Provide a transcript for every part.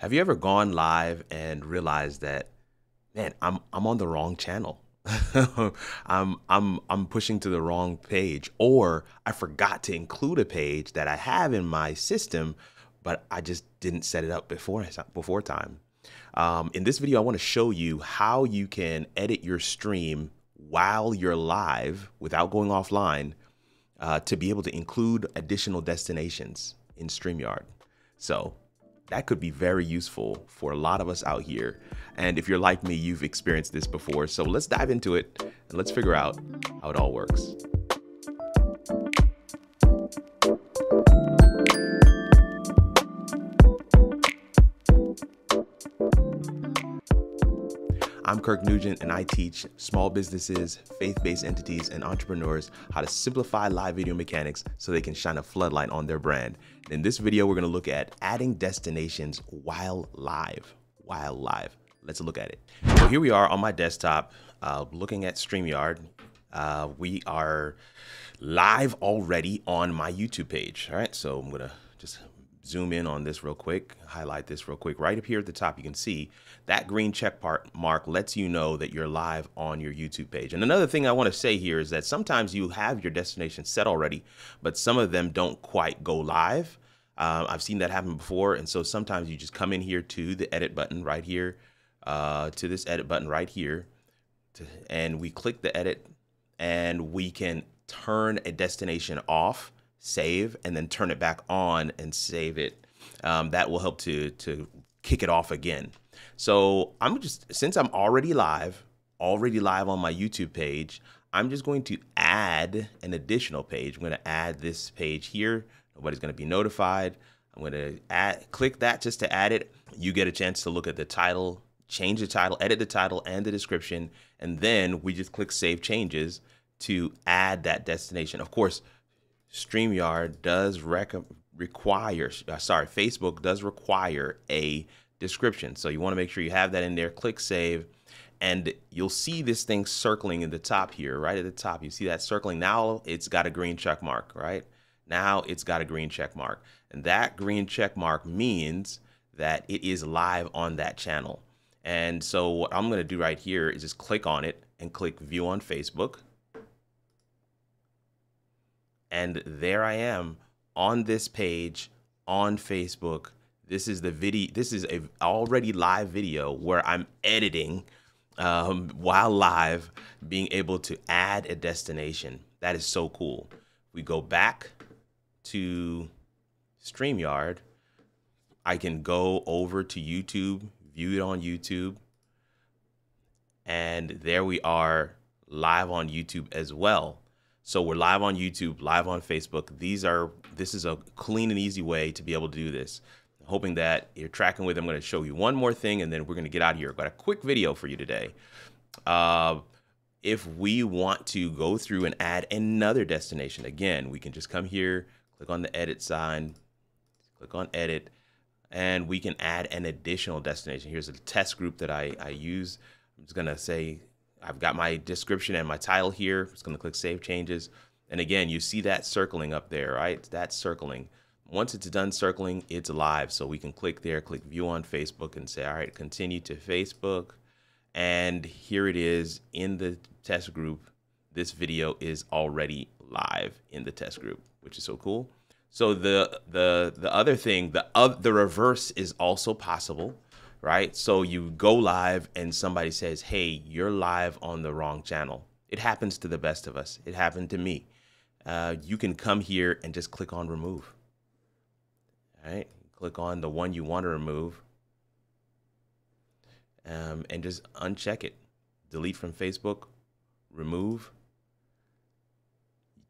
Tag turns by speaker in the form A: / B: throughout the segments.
A: Have you ever gone live and realized that, man, I'm I'm on the wrong channel? I'm I'm I'm pushing to the wrong page, or I forgot to include a page that I have in my system, but I just didn't set it up before before time. Um, in this video, I want to show you how you can edit your stream while you're live without going offline uh, to be able to include additional destinations in StreamYard. So that could be very useful for a lot of us out here. And if you're like me, you've experienced this before. So let's dive into it and let's figure out how it all works. I'm Kirk Nugent, and I teach small businesses, faith based entities, and entrepreneurs how to simplify live video mechanics so they can shine a floodlight on their brand. In this video, we're going to look at adding destinations while live. While live. Let's look at it. So here we are on my desktop uh, looking at StreamYard. Uh, we are live already on my YouTube page. All right, so I'm going to just zoom in on this real quick, highlight this real quick. Right up here at the top, you can see that green check part mark lets you know that you're live on your YouTube page. And another thing I want to say here is that sometimes you have your destination set already, but some of them don't quite go live. Um, I've seen that happen before. And so sometimes you just come in here to the edit button right here, uh, to this edit button right here, to, and we click the edit and we can turn a destination off save, and then turn it back on and save it. Um, that will help to to kick it off again. So I'm just since I'm already live, already live on my YouTube page, I'm just going to add an additional page. I'm going to add this page here. Nobody's going to be notified. I'm going to add click that just to add it. You get a chance to look at the title, change the title, edit the title and the description, and then we just click save changes to add that destination. Of course, StreamYard does rec- require, uh, sorry, Facebook does require a description. So you want to make sure you have that in there. Click save, and you'll see this thing circling in the top here, right at the top. You see that circling. Now it's got a green check mark, right? Now it's got a green check mark. And that green check mark means that it is live on that channel. And so what I'm going to do right here is just click on it and click view on Facebook. And there I am on this page on Facebook. This is the video. This is a already live video where I'm editing um, while live, being able to add a destination. That is so cool. We go back to StreamYard. I can go over to YouTube, view it on YouTube. And there we are live on YouTube as well. So we're live on YouTube, live on Facebook. These are this is a clean and easy way to be able to do this. hoping that you're tracking with. I'm going to show you one more thing, and then we're going to get out of here. I've got a quick video for you today. Uh, if we want to go through and add another destination, again, we can just come here, click on the edit sign, click on edit, and we can add an additional destination. Here's a test group that I, I use. I'm just going to say I've got my description and my title here. It's going to click Save Changes. And again, you see that circling up there, right? That's circling. Once it's done circling, it's live. So we can click there, click View on Facebook and say, all right, continue to Facebook. And here it is in the test group. This video is already live in the test group, which is so cool. So the the the other thing, the uh, the reverse is also possible right? So you go live and somebody says, hey, you're live on the wrong channel. It happens to the best of us. It happened to me. Uh, you can come here and just click on remove. All right, click on the one you want to remove um, and just uncheck it. Delete from Facebook, remove.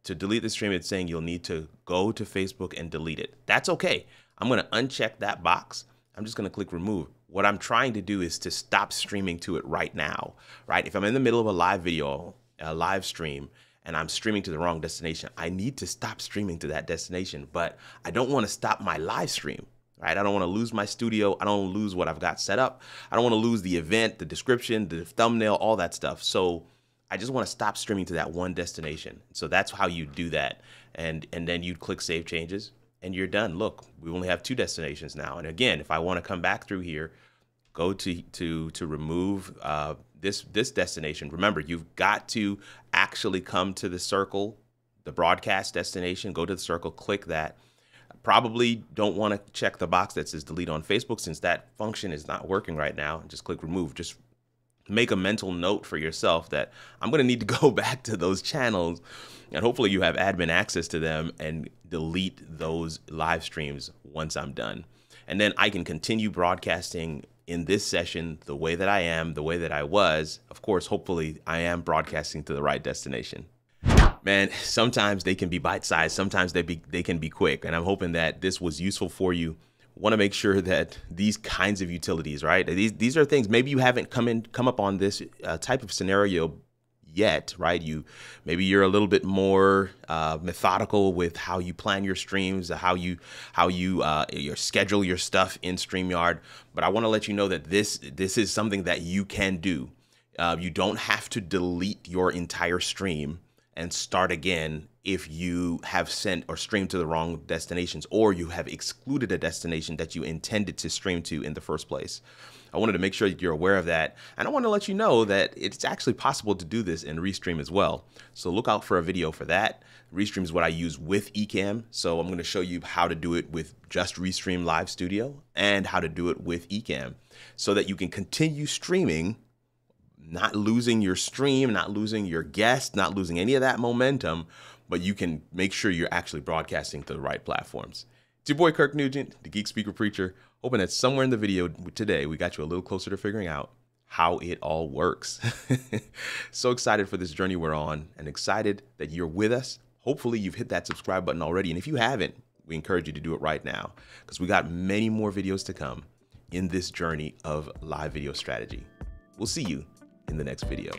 A: To delete the stream, it's saying you'll need to go to Facebook and delete it. That's okay. I'm going to uncheck that box. I'm just going to click remove. What I'm trying to do is to stop streaming to it right now, right? If I'm in the middle of a live video, a live stream, and I'm streaming to the wrong destination, I need to stop streaming to that destination, but I don't want to stop my live stream, right? I don't want to lose my studio. I don't lose what I've got set up. I don't want to lose the event, the description, the thumbnail, all that stuff. So I just want to stop streaming to that one destination. So that's how you do that. And, and then you'd click save changes and you're done. Look, we only have two destinations now. And again, if I want to come back through here, go to to to remove uh, this this destination. Remember, you've got to actually come to the circle, the broadcast destination. Go to the circle, click that. Probably don't want to check the box that says delete on Facebook since that function is not working right now. Just click remove. Just make a mental note for yourself that I'm going to need to go back to those channels and hopefully you have admin access to them and delete those live streams once I'm done. And then I can continue broadcasting in this session the way that I am, the way that I was. Of course, hopefully I am broadcasting to the right destination. Man, sometimes they can be bite-sized, sometimes they be they can be quick, and I'm hoping that this was useful for you want to make sure that these kinds of utilities, right? These these are things maybe you haven't come in come up on this uh, type of scenario yet, right? You maybe you're a little bit more uh, methodical with how you plan your streams, how you how you uh, your schedule your stuff in Streamyard. But I want to let you know that this this is something that you can do. Uh, you don't have to delete your entire stream and start again if you have sent or streamed to the wrong destinations or you have excluded a destination that you intended to stream to in the first place. I wanted to make sure that you're aware of that. And I want to let you know that it's actually possible to do this in Restream as well. So look out for a video for that. Restream is what I use with Ecamm. So I'm going to show you how to do it with just Restream Live Studio and how to do it with Ecamm so that you can continue streaming not losing your stream, not losing your guest, not losing any of that momentum, but you can make sure you're actually broadcasting to the right platforms. It's your boy Kirk Nugent, the Geek Speaker Preacher, hoping that somewhere in the video today we got you a little closer to figuring out how it all works. so excited for this journey we're on and excited that you're with us. Hopefully, you've hit that subscribe button already. And if you haven't, we encourage you to do it right now because we got many more videos to come in this journey of live video strategy. We'll see you in the next video.